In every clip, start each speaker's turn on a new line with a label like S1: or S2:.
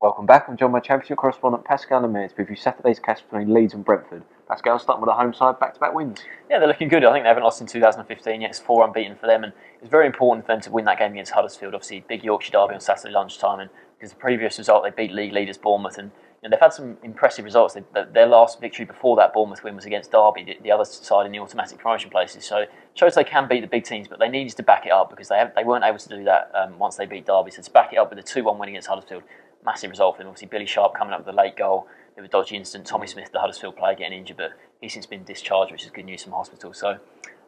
S1: Welcome back. I'm John, my Championship correspondent Pascal Lemaire to preview Saturday's clash between Leeds and Brentford. Pascal, starting with the home side, back-to-back wins.
S2: Yeah, they're looking good. I think they haven't lost in 2015 yet. It's four unbeaten for them, and it's very important for them to win that game against Huddersfield. Obviously, big Yorkshire derby on Saturday lunchtime, and because the previous result they beat league leaders Bournemouth, and you know, they've had some impressive results. They, their last victory before that Bournemouth win was against Derby, the, the, other side in the automatic promotion places. So it shows they can beat the big teams, but they needed to back it up because they they weren't able to do that um, once they beat Derby. So to back it up with a 2-1 win against Huddersfield massive result for them. Obviously, Billy Sharp coming up with a late goal. There was a dodgy incident. Tommy Smith, the Huddersfield player, getting injured, but he's since been discharged, which is good news from hospital. So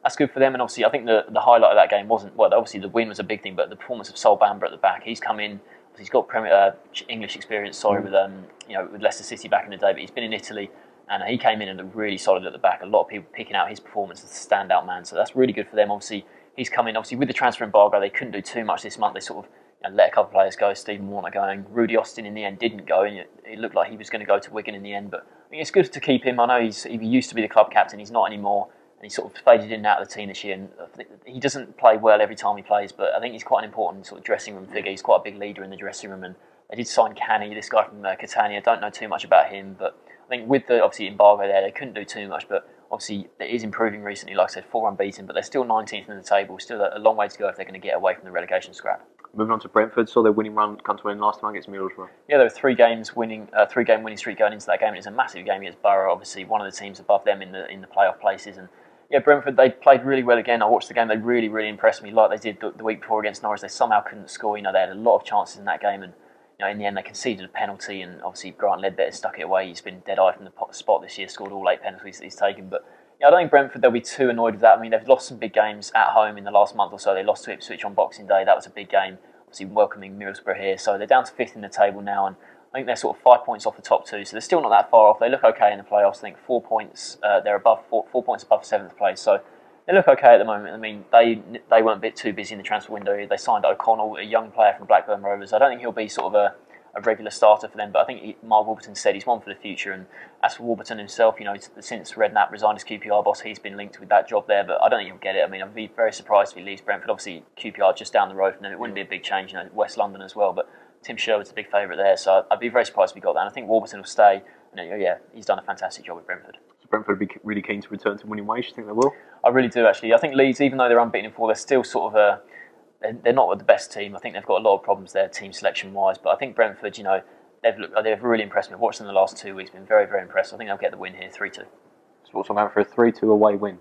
S2: that's good for them. And obviously, I think the, the highlight of that game wasn't well. Obviously, the win was a big thing, but the performance of Sol Bamba at the back. He's come in. He's got Premier, uh, English experience. Sorry, mm. with um, you know with Leicester City back in the day, but he's been in Italy. And he came in and looked really solid at the back. A lot of people picking out his performance as a standout man. So that's really good for them. Obviously, he's come in. Obviously, with the transfer embargo, they couldn't do too much this month. They sort of and let a couple of players go. Stephen Warnock going. Rudy Austin in the end didn't go, and it, looked like he was going to go to Wigan in the end. But I mean, it's good to keep him. I know he's he used to be the club captain. He's not anymore, and he sort of faded in and out of the team this year. And he doesn't play well every time he plays, but I think he's quite an important sort of dressing room figure. He's quite a big leader in the dressing room, and they did sign Çani, this guy from uh, Catania. Don't know too much about him, but I think with the obviously embargo there, they couldn't do too much, but obviously it is improving recently. Like I said, four unbeaten, but they're still 19th in the table. Still a long way to go if they're going to get away from the relegation scrap.
S1: Moving on to Brentford, saw their winning run come to an end last time against Middlesbrough.
S2: Yeah, there were three games winning, uh, three game winning streak going into that game. It's a massive game against Borough, obviously one of the teams above them in the in the playoff places. And yeah, Brentford they played really well again. I watched the game; they really, really impressed me, like they did the, the week before against Norwich. They somehow couldn't score. You know, they had a lot of chances in that game, and you know, in the end they conceded a penalty. And obviously Grant Leadbitter stuck it away. He's been dead eye from the spot this year, scored all eight penalties that he's taken, but. Yeah, I don't think Brentford they'll be too annoyed with that. I mean, they've lost some big games at home in the last month or so. They lost to Ipswich on Boxing Day. That was a big game obviously welcoming Middlesbrough here. So they're down to fifth in the table now, and I think they're sort of five points off the top two. So they're still not that far off. They look okay in the playoffs. I think four points. Uh, they're above four, four points above seventh place. So they look okay at the moment. I mean, they they weren't a bit too busy in the transfer window. They signed O'Connell, a young player from Blackburn Rovers. I don't think he'll be sort of a a regular starter for them. But I think he, Mark Warburton said he's one for the future. And as for Warburton himself, you know, since Redknapp resigned as QPR boss, he's been linked with that job there. But I don't think he'll get it. I mean, I'd be very surprised if he leaves Brentford. Obviously, QPR just down the road from them. It wouldn't be a big change. You know, West London as well. But Tim Sherwood's a big favourite there. So I'd be very surprised if he got that. And I think Warburton will stay. And, yeah, he's done a fantastic job with Brentford.
S1: Brentford would be really keen to return to winning ways. Do you think they will?
S2: I really do, actually. I think Leeds, even though they're unbeaten in four, they're still sort of uh, a they're not the best team. I think they've got a lot of problems there, team selection wise. But I think Brentford, you know, they've looked, uh, they've really impressed me. I've watched them the last two weeks, been very very impressed. I think they'll get the win here, three two.
S1: Sports on for a three two away win.